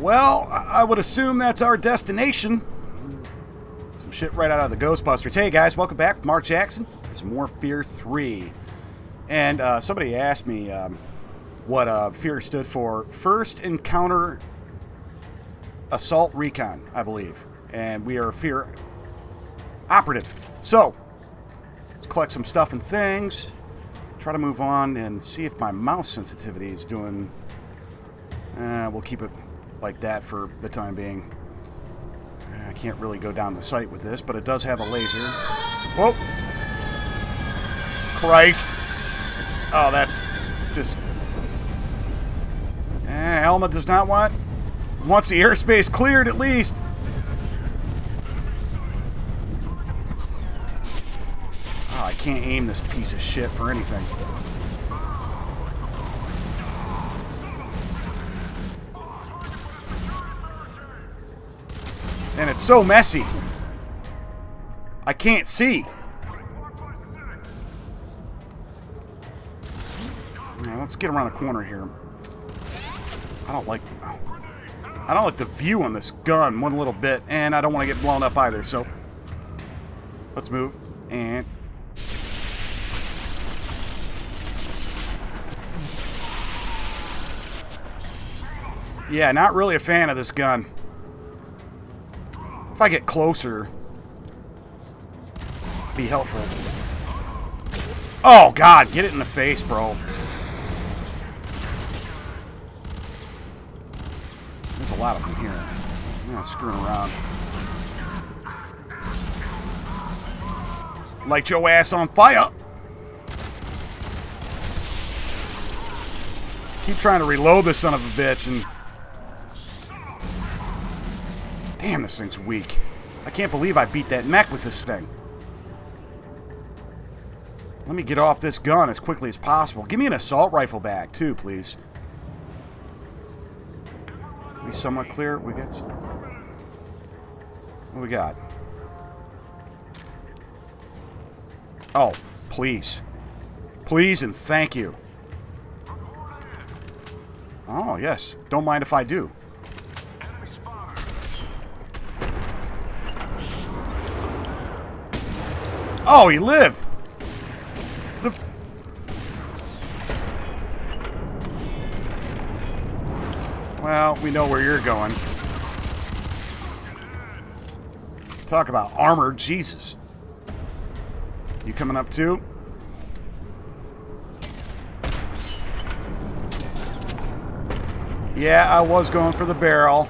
Well, I would assume that's our destination. Some shit right out of the Ghostbusters. Hey guys, welcome back with Mark Jackson. It's more Fear 3. And uh, somebody asked me um, what uh, Fear stood for. First Encounter Assault Recon, I believe. And we are a Fear Operative. So, let's collect some stuff and things. Try to move on and see if my mouse sensitivity is doing... Uh, we'll keep it like that for the time being. I can't really go down the sight with this, but it does have a laser. Whoa! Christ! Oh, that's just... Eh, Alma does not want... Wants the airspace cleared at least. Oh, I can't aim this piece of shit for anything. And it's so messy. I can't see. Now, let's get around the corner here. I don't like I don't like the view on this gun one little bit, and I don't want to get blown up either, so let's move and Yeah, not really a fan of this gun. If I get closer, be helpful. Oh, God, get it in the face, bro. There's a lot of them here. I'm not screwing around. Light your ass on fire! Keep trying to reload this son of a bitch and Damn, this thing's weak. I can't believe I beat that mech with this thing. Let me get off this gun as quickly as possible. Give me an assault rifle back, too, please. We somewhat clear. We some... What we got? Oh, please. Please and thank you. Oh, yes. Don't mind if I do. Oh, he lived! The... Well, we know where you're going. Talk about armor, Jesus. You coming up too? Yeah, I was going for the barrel.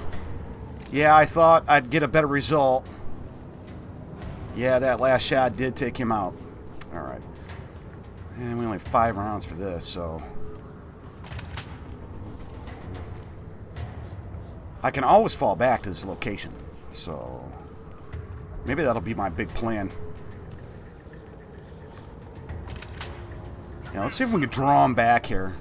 Yeah, I thought I'd get a better result. Yeah, that last shot did take him out. Alright. And we only have five rounds for this, so... I can always fall back to this location. So... Maybe that'll be my big plan. Yeah, let's see if we can draw him back here.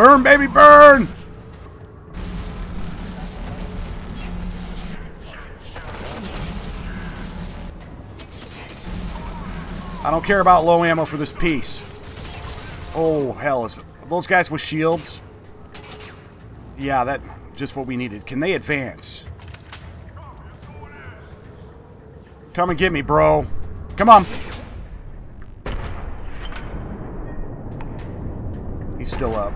Burn, baby, burn! I don't care about low ammo for this piece. Oh, hell. Is those guys with shields? Yeah, that just what we needed. Can they advance? Come and get me, bro. Come on. He's still up.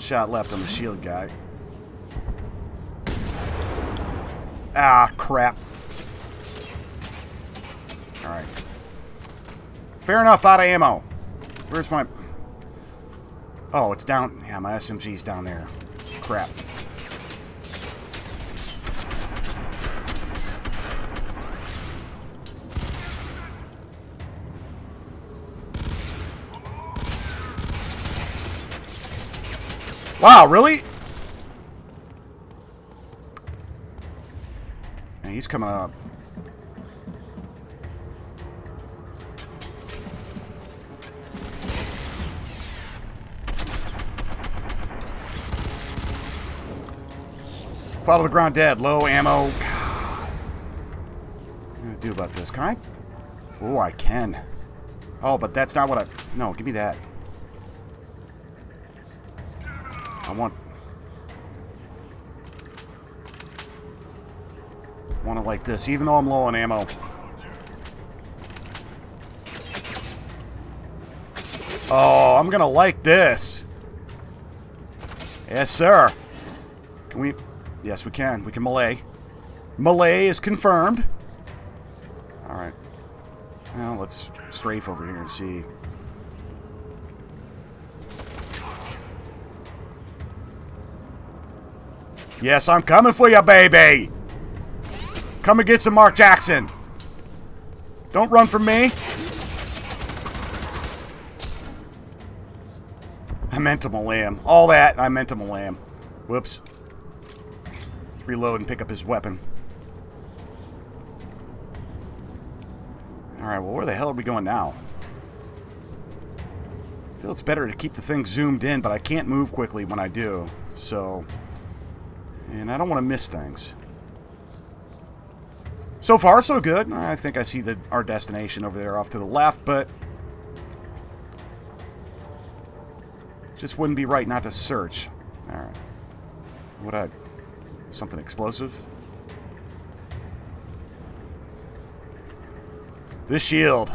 One shot left on the shield guy. Ah, crap. Alright. Fair enough, out of ammo. Where's my... Oh, it's down... Yeah, my SMG's down there. Crap. Wow, really? And he's coming up. Fall to the ground dead. Low ammo. God. What do I do about this? Can I? Oh, I can. Oh, but that's not what I... No, give me that. Want it like this, even though I'm low on ammo. Oh, I'm gonna like this. Yes, sir. Can we... Yes, we can. We can melee. Melee is confirmed. Alright. Well, let's strafe over here and see. Yes, I'm coming for you, baby! Come and get some Mark Jackson! Don't run from me! I meant to Malam. All that, I meant to Malam. Whoops. Let's reload and pick up his weapon. Alright, well, where the hell are we going now? I feel it's better to keep the thing zoomed in, but I can't move quickly when I do. So, and I don't want to miss things. So far, so good. I think I see the our destination over there off to the left, but just wouldn't be right not to search. All right. What I something explosive? This shield.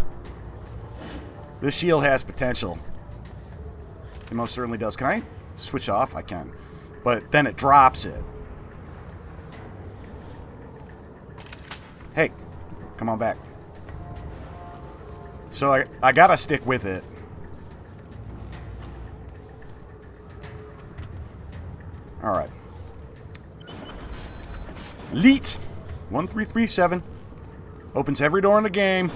This shield has potential. It most certainly does. Can I switch off? I can. But then it drops it. Hey, come on back. So I, I gotta stick with it. Alright. Leet 1337 opens every door in the game.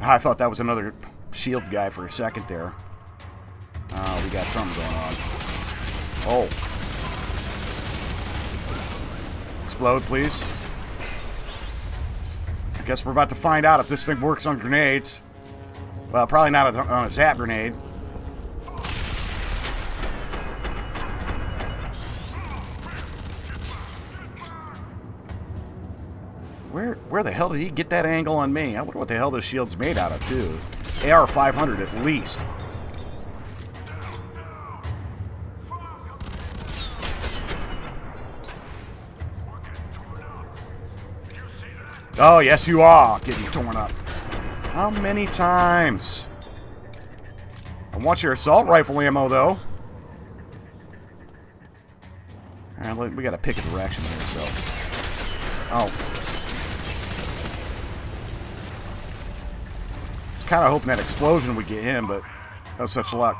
I thought that was another shield guy for a second there. Oh, we got something going on. Oh. Explode, please. I guess we're about to find out if this thing works on grenades. Well, probably not on a zap grenade. Where where the hell did he get that angle on me? I wonder what the hell this shield's made out of, too. AR-500 at least. Oh, yes you are getting torn up. How many times? I want your assault rifle ammo, though. Alright, we gotta pick a direction here, so... Oh. I was kind of hoping that explosion would get him, but no such luck.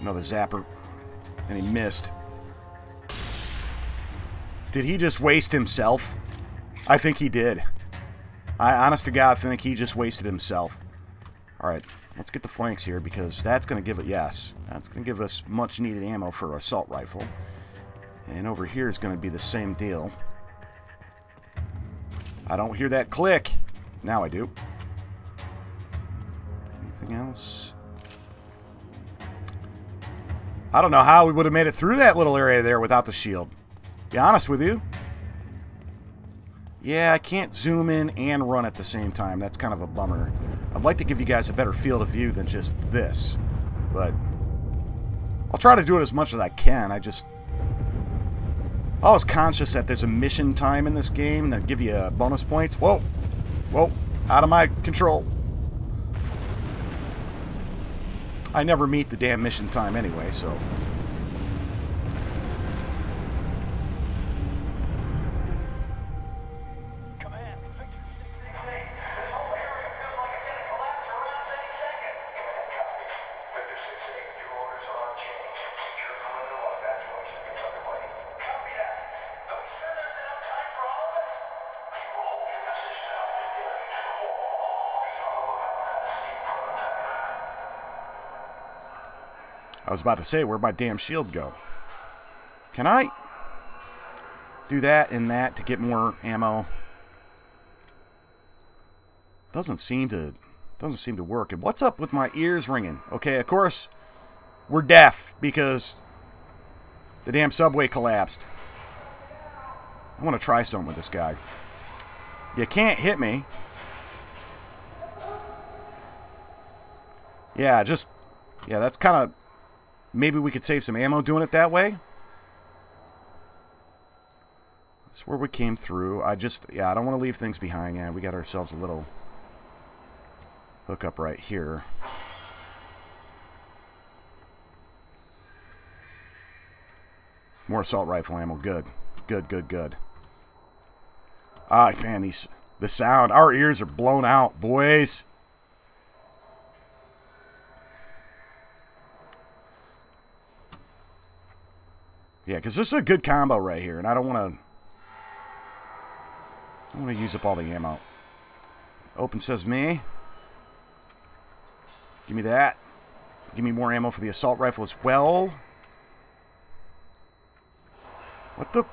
Another zapper. And he missed. Did he just waste himself? I think he did. I, honest to God, think he just wasted himself. Alright, let's get the flanks here because that's going to give it, yes, that's going to give us much needed ammo for an assault rifle. And over here is going to be the same deal. I don't hear that click. Now I do. Anything else? I don't know how we would have made it through that little area there without the shield. Be honest with you. Yeah, I can't zoom in and run at the same time. That's kind of a bummer. I'd like to give you guys a better field of view than just this. But I'll try to do it as much as I can. I just... I was conscious that there's a mission time in this game that give you bonus points. Whoa. Whoa. Out of my control. I never meet the damn mission time anyway, so... I was about to say, where'd my damn shield go? Can I do that and that to get more ammo? Doesn't seem to doesn't seem to work. And what's up with my ears ringing? Okay, of course we're deaf because the damn subway collapsed. I want to try something with this guy. You can't hit me. Yeah, just yeah, that's kind of maybe we could save some ammo doing it that way. That's where we came through. I just, yeah, I don't want to leave things behind. Yeah, we got ourselves a little hookup right here. More assault rifle ammo. Good. Good, good, good. Ah, man, these the sound. Our ears are blown out, boys. Yeah, because this is a good combo right here, and I don't want to... I don't want to use up all the ammo. Open says me. Give me that. Give me more ammo for the assault rifle as well. What the...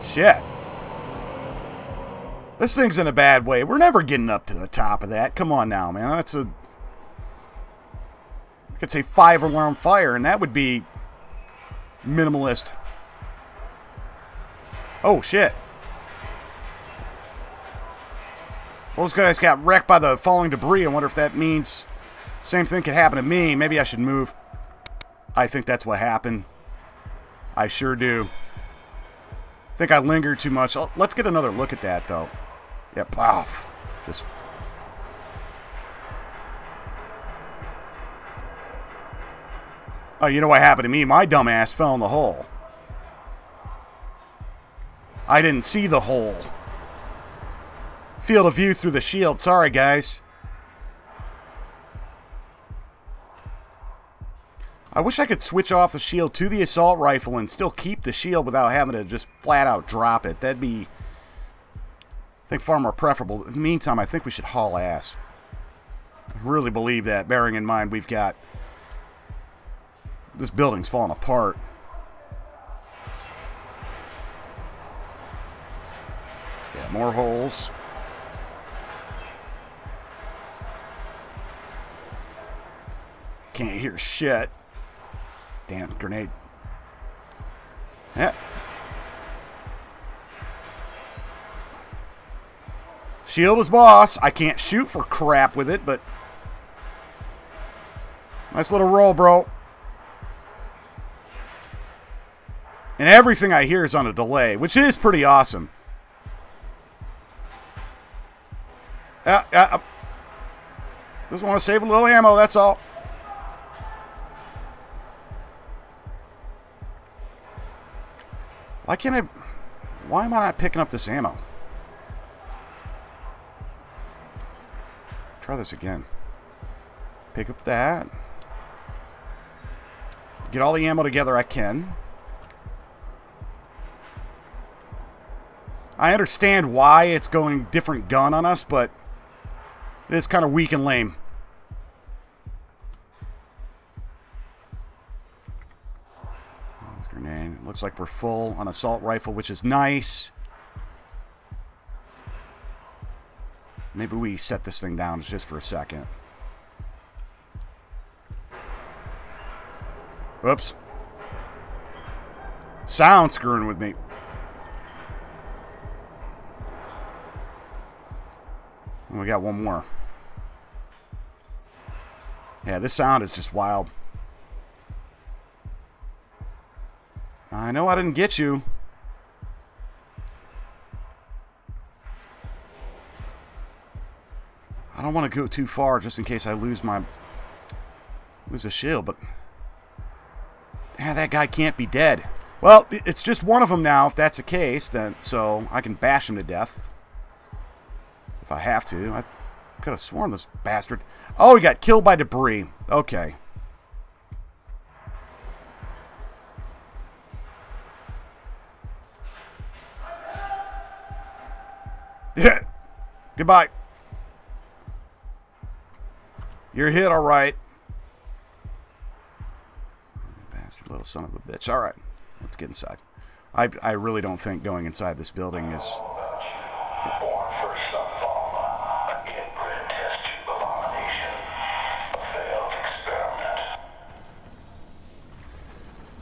Shit. This thing's in a bad way. We're never getting up to the top of that. Come on now, man. That's a... I could say five alarm fire, and that would be minimalist. Oh, shit. Those guys got wrecked by the falling debris. I wonder if that means same thing could happen to me. Maybe I should move. I think that's what happened. I sure do. Think I lingered too much. Let's get another look at that, though. Yeah, pof. Just... Oh, you know what happened to me? My dumbass fell in the hole. I didn't see the hole. Field of view through the shield. Sorry, guys. I wish I could switch off the shield to the assault rifle and still keep the shield without having to just flat out drop it. That'd be, I think, far more preferable. In the meantime, I think we should haul ass. I really believe that, bearing in mind we've got... This building's falling apart. Yeah, more holes. Can't hear shit. Damn, grenade. Yeah. Shield is boss. I can't shoot for crap with it, but... Nice little roll, bro. And everything I hear is on a delay, which is pretty awesome. Yeah, uh. Just want to save a little ammo, that's all. Why can't I... Why am I not picking up this ammo? Try this again. Pick up that. Get all the ammo together I can. I understand why it's going different gun on us, but it is kind of weak and lame. Oh, grenade. It Looks like we're full on assault rifle, which is nice. Maybe we set this thing down just for a second. Whoops. Sound screwing with me. We got one more. Yeah, this sound is just wild. I know I didn't get you. I don't want to go too far just in case I lose my lose a shield, but yeah, that guy can't be dead. Well, it's just one of them now. If that's the case, then so I can bash him to death if I have to. I could have sworn this bastard. Oh, he got killed by debris. Okay. Yeah. Goodbye. You're hit, all right. Bastard little son of a bitch. All right. Let's get inside. I, I really don't think going inside this building is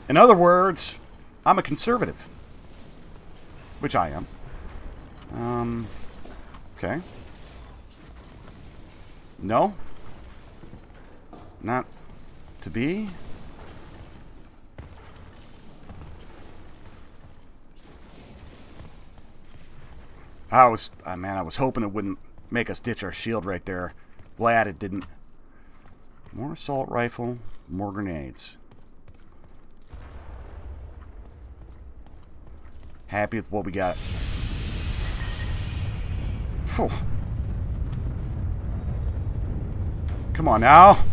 In other words, I'm a conservative. Which I am. Um, okay. No? Not to be? I was, oh man, I was hoping it wouldn't make us ditch our shield right there. Glad it didn't. More assault rifle, more grenades. Happy with what we got. Phew. Come on now.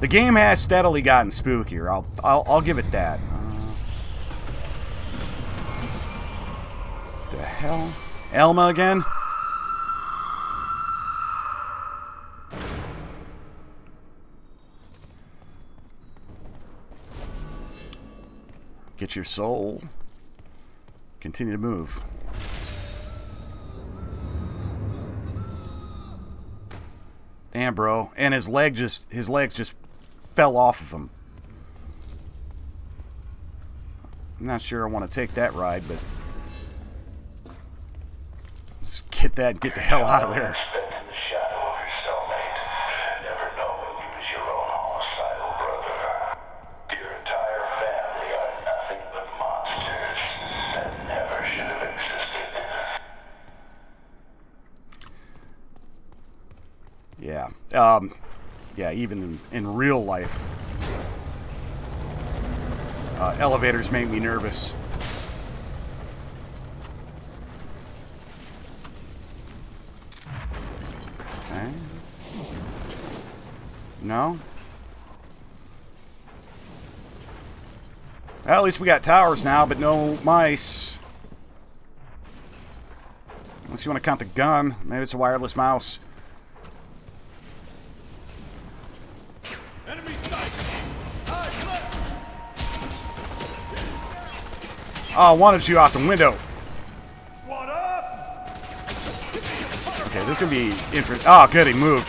The game has steadily gotten spookier. I'll I'll, I'll give it that. Uh, the hell? Alma again? Get your soul. Continue to move. Damn, bro. And his leg just his legs just fell off of him. I'm not sure I want to take that ride, but let's get that and get the hell out of there. Yeah. Um, yeah, even in, in real life, uh, elevators make me nervous. Okay. No? Well, at least we got towers now, but no mice. Unless you want to count the gun. Maybe it's a wireless mouse. Oh, I wanted you out the window. Okay, this to be interesting. Oh, good, he moved.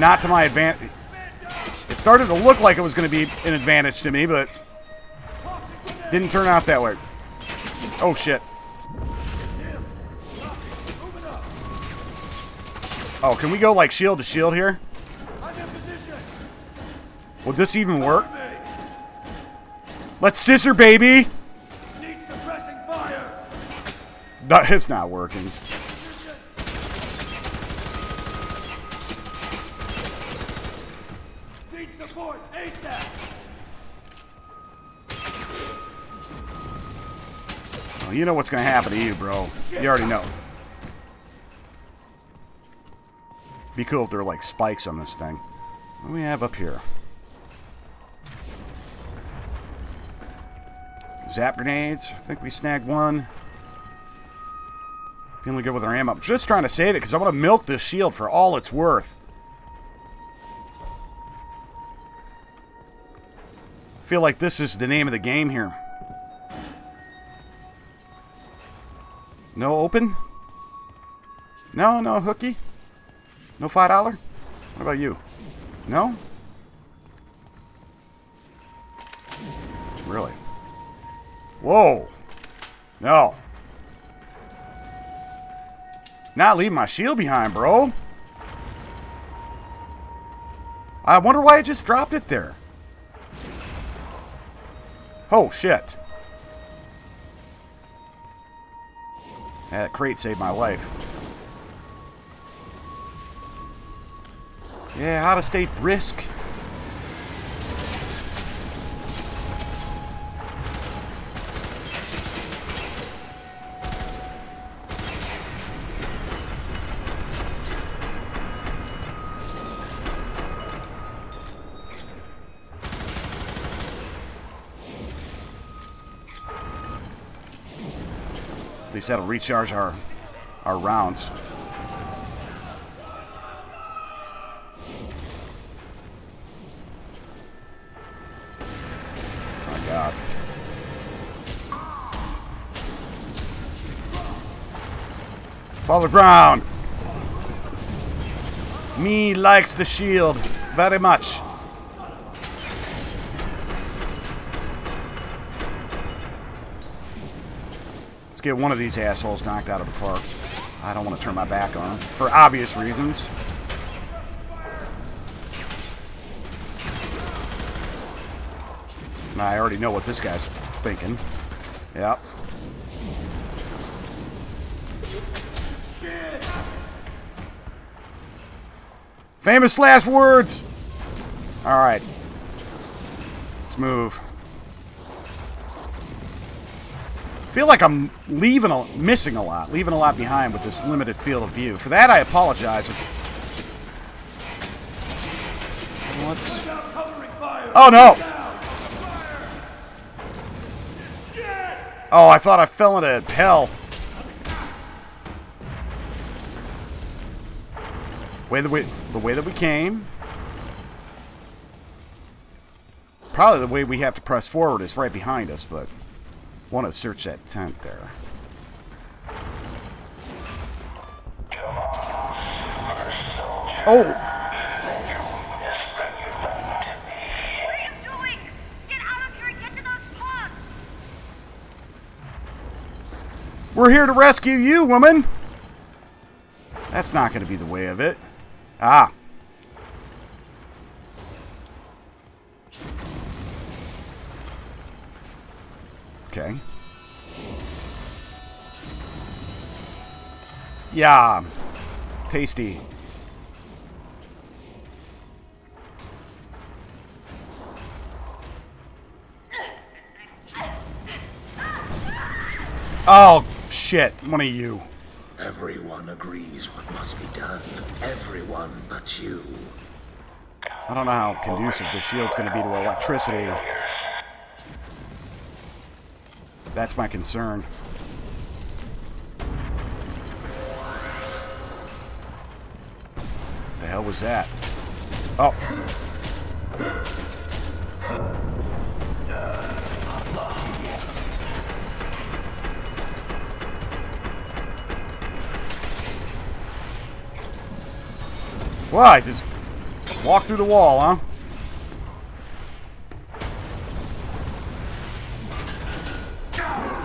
Not to my advantage. It started to look like it was going to be an advantage to me, but didn't turn out that way. Oh, shit. Oh, can we go, like, shield to shield here? Would this even work? Let's scissor, baby! Need suppressing fire! No, it's not working. Need support ASAP! You know what's gonna happen to you, bro. You already know. Be cool if there were like spikes on this thing. What do we have up here? Zap grenades. I think we snagged one. Feeling good with our ammo. Just trying to save it because I want to milk this shield for all it's worth. Feel like this is the name of the game here. No open? No, no hooky? No $5? What about you? No? Really? Whoa. No. Not leave my shield behind, bro. I wonder why I just dropped it there. Oh, shit. That crate saved my life. Yeah, out-of-state risk. That'll recharge our our rounds. My God. Father ground! Me likes the shield very much. Get one of these assholes knocked out of the park. I don't want to turn my back on him, for obvious reasons. And I already know what this guy's thinking. Yep. Famous last words! Alright. Let's move. Feel like I'm leaving a, missing a lot, leaving a lot behind with this limited field of view. For that, I apologize. What's... Oh, no! Oh, I thought I fell into hell. Way the way the way that we came. Probably the way we have to press forward is right behind us, but want to search that tent there. Oh! We're here to rescue you, woman! That's not going to be the way of it. Ah. Okay. Yeah. Tasty. Oh, shit. One of you. Everyone agrees what must be done. Everyone but you. I don't know how conducive the shield's going to be to electricity. That's my concern. The hell was that? Oh. Why? Just walk through the wall, huh?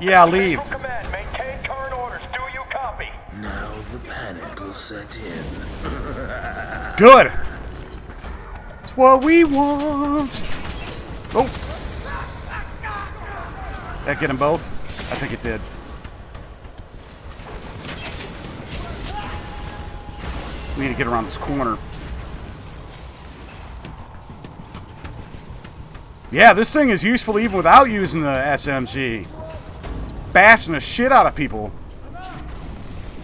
Yeah, leave. Maintain current orders. Do you copy? Now the panic will set in. Good. It's what we want. Oh. That get them both? I think it did. We need to get around this corner. Yeah, this thing is useful even without using the SMG. Bashing the shit out of people.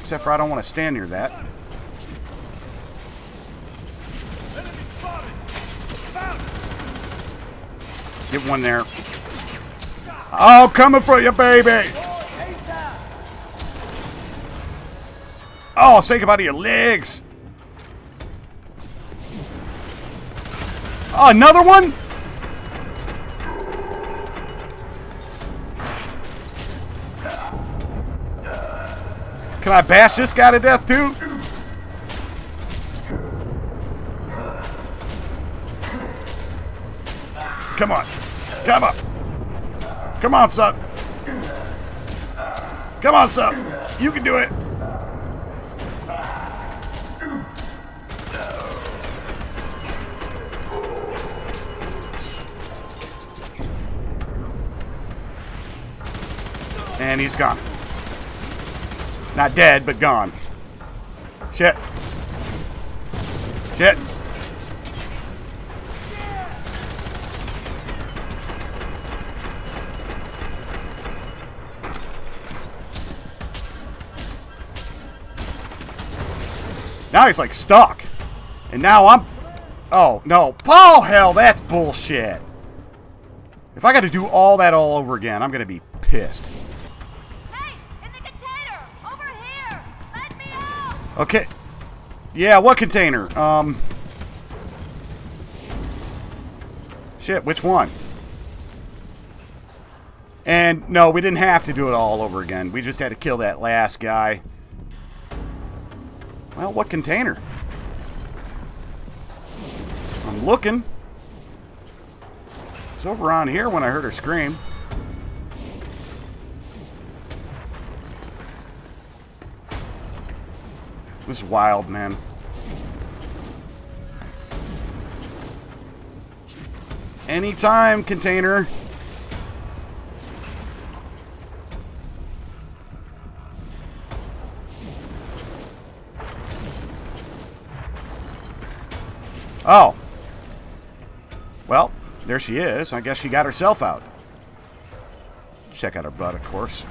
Except for I don't want to stand near that. Get one there. Oh, coming for you, baby! Oh, say goodbye to your legs! Oh, another one? Can I bash this guy to death too? Come on. Come on. Come on, son. Come on, son. You can do it. And he's gone. Not dead, but gone. Shit. Shit. Now he's like stuck. And now I'm... Oh, no. Oh, hell, that's bullshit. If I got to do all that all over again, I'm going to be pissed. Hey, in the container! Over here! Let me out! Okay. Yeah, what container? Um. Shit, which one? And no, we didn't have to do it all over again. We just had to kill that last guy. Well, what container? I'm looking. It's over on here when I heard her scream. This is wild, man. Anytime, container. Oh. Well, there she is. I guess she got herself out. Check out her butt, of course.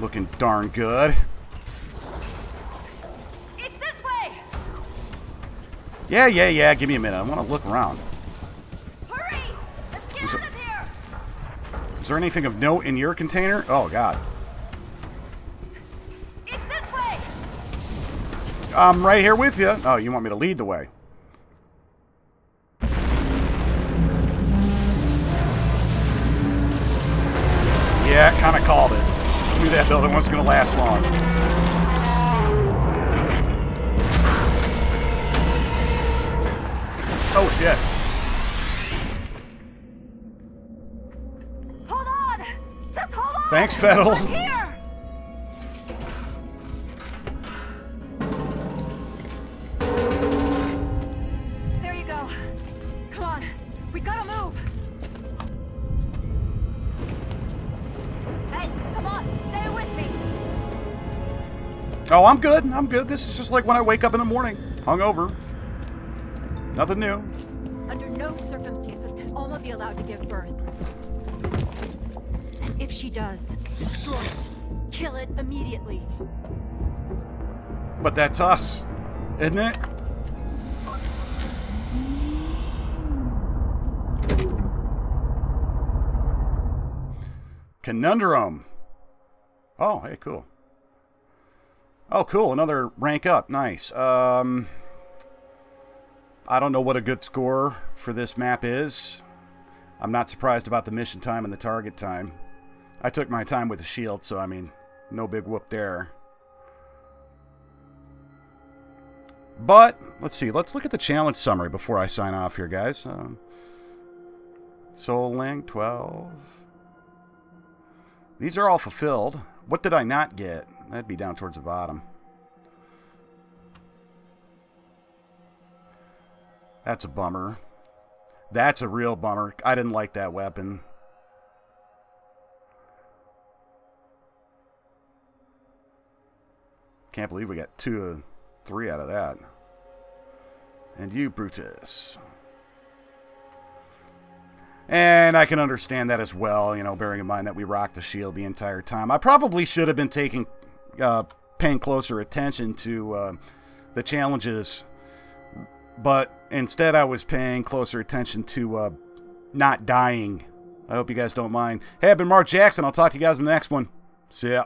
Looking darn good. Yeah, yeah, yeah. Give me a minute. I want to look around. Hurry! Let's get Is out of here! Is there anything of note in your container? Oh, God. It's this way! I'm right here with you. Oh, you want me to lead the way? Yeah, kind of called it. Knew that building wasn't going to last long. Oh, shit. Hold on! Just hold on! Thanks. I'm here! There you go. Come on. We gotta move. Hey, come on. Stay with me. Oh, I'm good. I'm good. This is just like when I wake up in the morning. Hungover. Nothing new. Under no circumstances can Alma be allowed to give birth. And if she does, destroy it. Kill it immediately. But that's us, isn't it? Conundrum. Oh, hey, cool. Oh, cool. Another rank up. Nice. Um, I don't know what a good score for this map is. I'm not surprised about the mission time and the target time. I took my time with the shield, so I mean, no big whoop there. But let's see. Let's look at the challenge summary before I sign off here, guys. Um, Soul Link 12. These are all fulfilled. What did I not get? That'd be down towards the bottom. That's a bummer. That's a real bummer. I didn't like that weapon. Can't believe we got two, three out of that. And you, Brutus. And I can understand that as well, you know, bearing in mind that we rocked the shield the entire time. I probably should have been taking, uh, paying closer attention to uh, the challenges, but instead I was paying closer attention to uh, not dying. I hope you guys don't mind. Hey, I've been Mark Jackson. I'll talk to you guys in the next one. See ya.